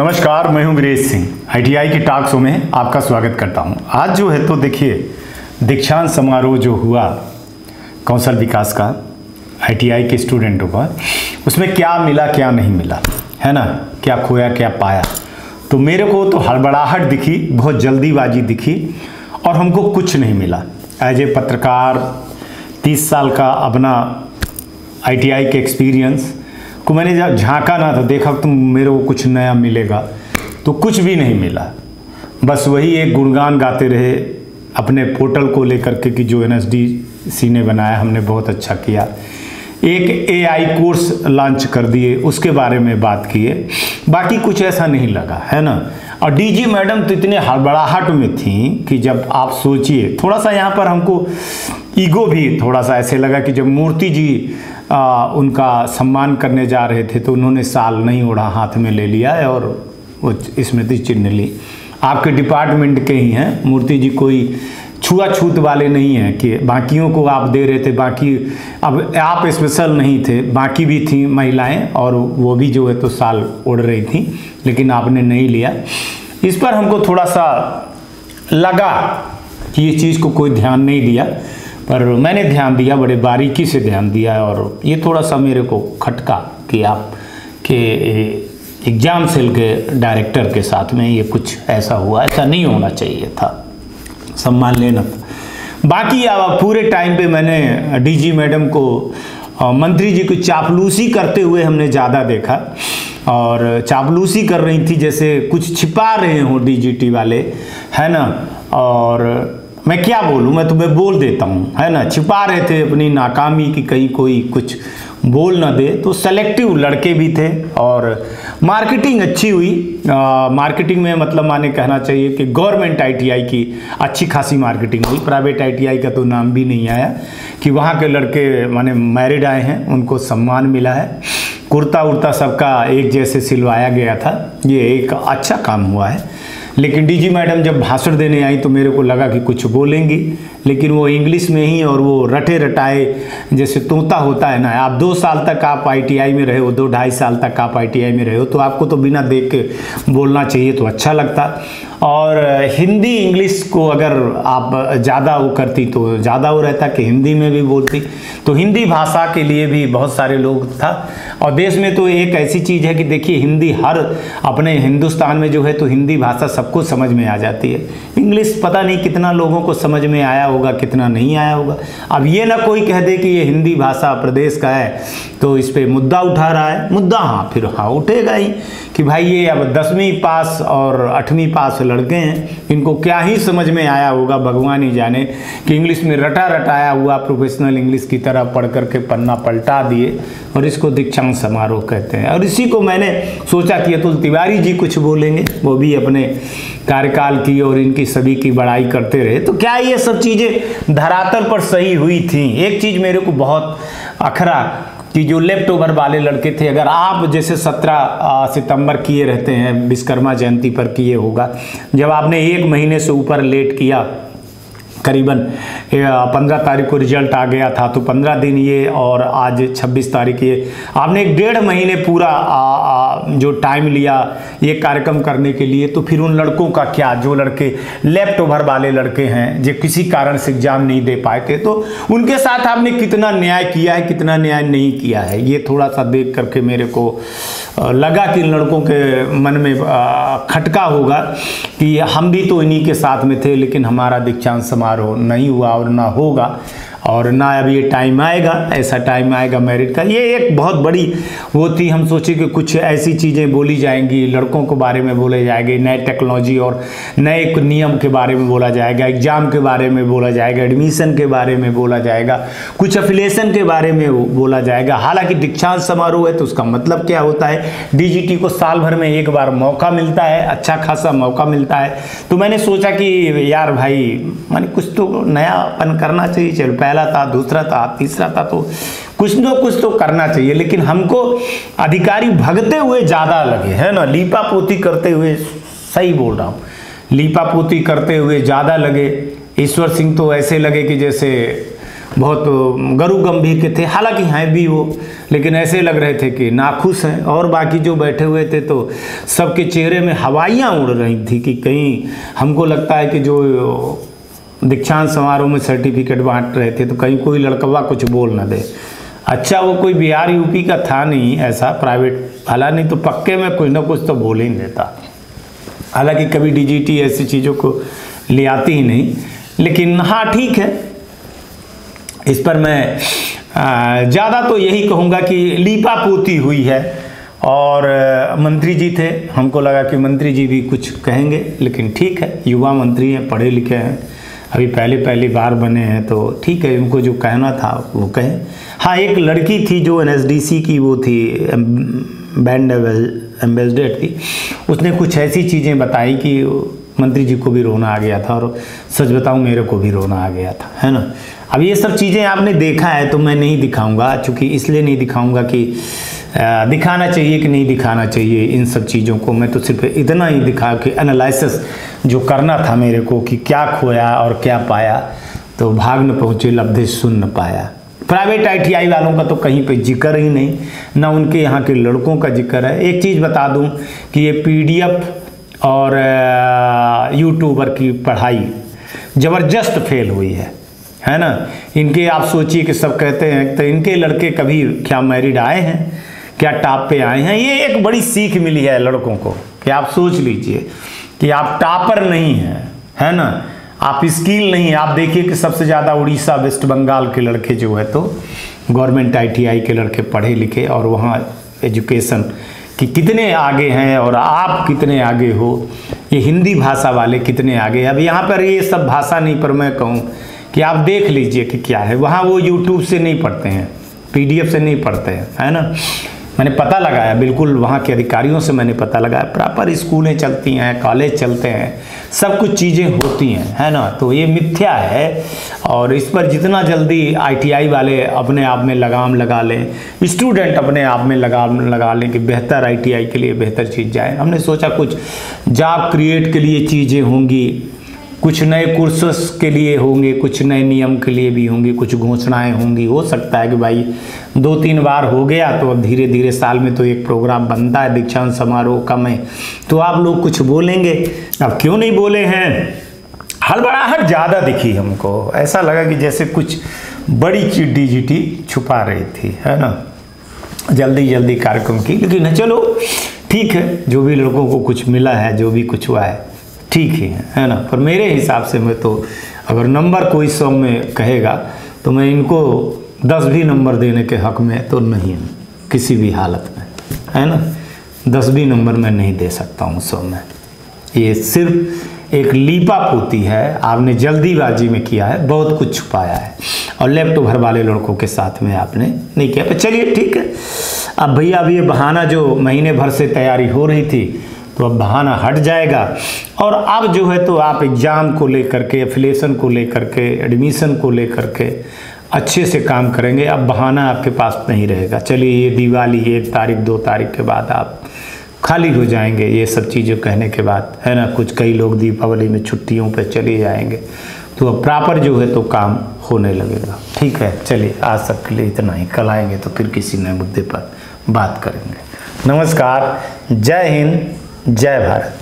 नमस्कार, मैं हूँ वीरेश सिंह। आईटीआई की टॉक शो में आपका स्वागत करता हूँ। आज जो है तो देखिए, दीक्षांत समारोह जो हुआ, कौशल विकास का आईटीआई के स्टूडेंटों का उसमें क्या मिला, क्या नहीं मिला? है ना? क्या खोया, क्या पाया? तो मेरे को तो हड़बड़ाहट दिखी, बहुत जल्दीबाजी दिखी, और हमको कुछ नहीं मिला। एज ए पत्रकार, तीस साल का अपना आईटीआई के एक्सपीरियंस को मैंने जब झांका ना था देखा तुम मेरे को कुछ नया मिलेगा। तो कुछ भी नहीं मिला। बस वही एक गुणगान गाते रहे अपने पोर्टल को लेकर के कि जो एन सी ने बनाया, हमने बहुत अच्छा किया। एक एआई कोर्स लॉन्च कर दिए, उसके बारे में बात किए। बाकी कुछ ऐसा नहीं लगा, है ना? और डीजी मैडम तो इतने हड़बड़ाहट में थी कि जब आप सोचिए थोड़ा सा यहाँ पर हमको ईगो भी थोड़ा सा ऐसे लगा कि जब मूर्ति जी आ, उनका सम्मान करने जा रहे थे तो उन्होंने साल नहीं उड़ा हाथ में ले लिया है और वो स्मृति चिन्ह ली। आपके डिपार्टमेंट के ही हैं मूर्ति जी कोई छुआछूत वाले नहीं हैं कि बाकियों को आप दे रहे थे, बाकी अब आप स्पेशल नहीं थे, बाकी भी थी महिलाएँ और वो भी जो है तो साल ओढ़ रही थी, लेकिन आपने नहीं लिया। इस पर हमको थोड़ा सा लगा कि ये चीज़ को कोई ध्यान नहीं दिया, पर मैंने ध्यान दिया, बड़े बारीकी से ध्यान दिया और ये थोड़ा सा मेरे को खटका कि आप के एग्ज़ाम सेल के डायरेक्टर के साथ में ये कुछ ऐसा हुआ, ऐसा नहीं होना चाहिए था। सम्मान लेना। बाकी अब पूरे टाइम पे मैंने डीजी मैडम को मंत्री जी को चापलूसी करते हुए हमने ज़्यादा देखा। और चापलूसी कर रही थी जैसे कुछ छिपा रहे हों डीजीटी वाले, है ना? और मैं क्या बोलूँ, मैं तुम्हें बोल देता हूँ, है ना? छिपा रहे थे अपनी नाकामी की कहीं कोई कुछ। बोल ना दे। तो सेलेक्टिव लड़के भी थे और मार्केटिंग अच्छी हुई। आ, मार्केटिंग में मतलब माने कहना चाहिए कि गवर्नमेंट आईटीआई की अच्छी खासी मार्केटिंग हुई। प्राइवेट आईटीआई का तो नाम भी नहीं आया कि वहाँ के लड़के माने मैरिड आए हैं उनको सम्मान मिला है। कुर्ता उर्ता सबका एक जैसे सिलवाया गया था। ये एक अच्छा काम हुआ है। लेकिन डीजी मैडम जब भाषण देने आई तो मेरे को लगा कि कुछ बोलेंगी। लेकिन वो इंग्लिश में ही और वो रटे रटाए जैसे तोता होता है ना। आप दो साल तक आप आईटीआई में रहे हो, दो ढाई साल तक आप आईटीआई में रहे हो तो आपको तो बिना देख के बोलना चाहिए तो अच्छा लगता। और हिंदी इंग्लिश को अगर आप ज़्यादा वो करती तो ज़्यादा वो रहता कि हिंदी में भी बोलती। तो हिंदी भाषा के लिए भी बहुत सारे लोग था। और देश में तो एक ऐसी चीज़ है कि देखिए हिंदी हर अपने हिंदुस्तान में जो है तो हिंदी भाषा सबको समझ में आ जाती है। इंग्लिश पता नहीं कितना लोगों को समझ में आया होगा, कितना नहीं आया होगा। अब ये ना कोई कह दे कि ये हिंदी भाषा प्रदेश का है तो इस पर मुद्दा उठा रहा है। मुद्दा हाँ फिर हाँ उठेगा ही कि भाई ये अब दसवीं पास और आठवीं पास लड़के हैं, इनको क्या ही समझ में आया होगा भगवान ही जाने कि इंग्लिश में रटा रटाया हुआ प्रोफेशनल इंग्लिश की तरह पढ़ करके पन्ना पलटा दिए और इसको दीक्षांत समारोह कहते हैं। और इसी को मैंने सोचा कि अतुल तिवारी जी कुछ बोलेंगे, वो भी अपने कार्यकाल की और इनकी सभी की बड़ाई करते रहे। तो क्या ये सब चीज़ें धरातल पर सही हुई थी? एक चीज़ मेरे को बहुत अखरा कि जो लेफ़्ट ओवर वाले लड़के थे, अगर आप जैसे सत्रह सितंबर किए रहते हैं, विश्वकर्मा जयंती पर किए होगा, जब आपने एक महीने से ऊपर लेट किया करीबन पंद्रह तारीख को रिज़ल्ट आ गया था तो पंद्रह दिन ये और आज छब्बीस तारीख ये। आपने एक डेढ़ महीने पूरा आ, आ, जो टाइम लिया ये कार्यक्रम करने के लिए तो फिर उन लड़कों का क्या? जो लड़के लेफ़्ट ओवर वाले लड़के हैं जो किसी कारण से एग्ज़ाम नहीं दे पाए थे तो उनके साथ आपने कितना न्याय किया है कितना न्याय नहीं किया है? ये थोड़ा सा देख करके मेरे को लगा कि लड़कों के मन में खटका होगा कि हम भी तो इन्हीं के साथ में थे लेकिन हमारा दीक्षांत समारोह नहीं हुआ और ना होगा। और ना अब ये टाइम आएगा, ऐसा टाइम आएगा मैरिट का। ये एक बहुत बड़ी वो थी, हम सोचे कि कुछ ऐसी चीज़ें बोली जाएँगी, लड़कों के बारे में बोले जाएँगे, नए टेक्नोलॉजी और नए नियम के बारे में बोला जाएगा एग्ज़ाम के बारे में बोला जाएगा एडमिशन के बारे में बोला जाएगा, कुछ अफिलेशन के बारे में बोला जाएगा। हालाँकि दीक्षांत समारोह है तो उसका मतलब क्या होता है डीजीटी को साल भर में एक बार मौका मिलता है अच्छा खासा मौका मिलता है। तो मैंने सोचा कि यार भाई, मैंने कुछ तो नयापन करना चाहिए, चल पहला था, दूसरा था, तीसरा था तो कुछ न कुछ तो करना चाहिए, लेकिन हमको अधिकारी भगते हुए ज़्यादा लगे, है ना? लीपा पोती करते हुए, सही बोल रहा हूँ लीपा पोती करते हुए ज़्यादा लगे। ईश्वर सिंह तो ऐसे लगे कि जैसे बहुत गरु गंभीर के थे, हालाँकि हैं भी वो, लेकिन ऐसे लग रहे थे कि नाखुश हैं। और बाकी जो बैठे हुए थे तो सबके चेहरे में हवाइयाँ उड़ रही थी कि कहीं हमको लगता है कि जो दीक्षांत समारोह में सर्टिफिकेट बांट रहे थे तो कहीं कोई लड़कवा कुछ बोल ना दे। अच्छा वो कोई बिहार यूपी का था नहीं, ऐसा प्राइवेट हालाँकि नहीं तो पक्के में कुछ ना कुछ तो बोल ही नहीं देता। हालाँकि कभी डीजीटी ऐसी चीज़ों को ले आती ही नहीं, लेकिन हाँ ठीक है। इस पर मैं ज़्यादा तो यही कहूँगा कि लीपा पोती हुई है, और मंत्री जी थे। हमको लगा कि मंत्री जी भी कुछ कहेंगे, लेकिन ठीक है, युवा मंत्री हैं, पढ़े लिखे हैं। अभी पहले पहली बार बने हैं तो ठीक है उनको जो कहना था, वो कहें। हाँ एक लड़की थी जो एनएसडीसी की, वो थी बैंड एम्बेसडर थी। उसने कुछ ऐसी चीज़ें बताई कि मंत्री जी को भी रोना आ गया था और सच बताऊँ, मेरे को भी रोना आ गया था, है ना? अब ये सब चीज़ें आपने देखा है तो मैं नहीं दिखाऊँगा क्योंकि इसलिए नहीं दिखाऊँगा कि दिखाना चाहिए कि नहीं दिखाना चाहिए इन सब चीज़ों को? मैं तो सिर्फ़ इतना ही दिखा कि एनालिसिस जो करना था मेरे को कि क्या खोया और क्या पाया तो भाग न पहुँचे, लब्धे सुन न पाया। प्राइवेट आईटीआई वालों का तो कहीं पे ज़िक्र ही नहीं, ना उनके यहाँ के लड़कों का ज़िक्र है। एक चीज़ बता दूँ कि ये पीडीएफ और यूट्यूबर की पढ़ाई ज़बरदस्त फेल हुई है है ना? इनके आप सोचिए कि सब कहते हैं तो इनके लड़के कभी क्या मैरिड आए हैं? क्या टॉप पे आए हैं? ये एक बड़ी सीख मिली है लड़कों को कि आप सोच लीजिए कि आप टॉपर नहीं हैं, है ना? आप स्किल नहीं आप देखिए कि सबसे ज़्यादा उड़ीसा, वेस्ट बंगाल के लड़के जो है तो गवर्नमेंट आईटीआई के लड़के पढ़े लिखे और वहाँ एजुकेशन कि कितने आगे हैं और आप कितने आगे हो? ये हिंदी भाषा वाले कितने आगे अब यहाँ पर ये सब भाषा नहीं, पर मैं कहूँ कि आप देख लीजिए कि क्या है। वहाँ वो यूट्यूब से नहीं पढ़ते हैं, पीडीएफ से नहीं पढ़ते हैं, है ना? मैंने पता लगाया, बिल्कुल वहाँ के अधिकारियों से मैंने पता लगाया, प्रॉपर स्कूलें चलती हैं, कॉलेज चलते हैं, सब कुछ चीज़ें होती हैं, है ना? तो ये मिथ्या है और इस पर जितना जल्दी आईटीआई वाले अपने आप में लगाम लगा लें, स्टूडेंट अपने आप में लगाम लगा लें कि बेहतर आईटीआई के लिए बेहतर चीज़ जाए। हमने सोचा कुछ जॉब क्रिएट के लिए चीज़ें होंगी कुछ नए कोर्सेस के लिए होंगे, कुछ नए नियम के लिए भी होंगे, कुछ घोषणाएँ होंगी। हो सकता है कि भाई दो तीन बार हो गया तो अब धीरे धीरे साल में तो एक प्रोग्राम बनता है, दीक्षांत समारोह का में तो आप लोग कुछ बोलेंगे? अब क्यों नहीं बोले हैं? हड़बड़ाहट ज़्यादा दिखी हमको। ऐसा लगा कि जैसे कुछ बड़ी चीज़ डी छुपा रही थी, है ना? जल्दी जल्दी कार्यक्रम की। लेकिन चलो, ठीक है, जो भी लड़कों को कुछ मिला है, जो भी कुछ हुआ है ठीक ही है है ना? पर मेरे हिसाब से मैं तो अगर नंबर कोई सौ में कहेगा तो मैं इनको दस भी नंबर देने के हक में तो नहीं हूँ, किसी भी हालत में, है ना? दस भी नंबर मैं नहीं दे सकता हूँ सौ में। ये सिर्फ़ एक लीपा पोती है, आपने जल्दीबाजी में किया है, बहुत कुछ छुपाया है, और लेफ़्ट भर वाले लड़कों के साथ में आपने नहीं किया। पर चलिए, ठीक है। अब भैया, अब ये बहाना जो महीने भर से तैयारी हो रही थी तो अब बहाना हट जाएगा। और अब जो है तो आप एग्ज़ाम को लेकर के एफिलेशन को लेकर के एडमिशन को लेकर के अच्छे से काम करेंगे। अब बहाना आपके पास नहीं रहेगा। चलिए, ये दिवाली एक तारीख, दो तारीख के बाद आप खाली हो जाएँगे। ये सब चीज़ें कहने के बाद, है ना, कुछ कई लोग दीपावली में छुट्टियों पर चले जाएँगे। तो अब प्रॉपर जो है तो काम होने लगेगा। ठीक है, चलिए, आज तक के लिए इतना ही। कल आएँगे तो फिर किसी नए मुद्दे पर बात करेंगे। नमस्कार, जय हिंद। जय भारत।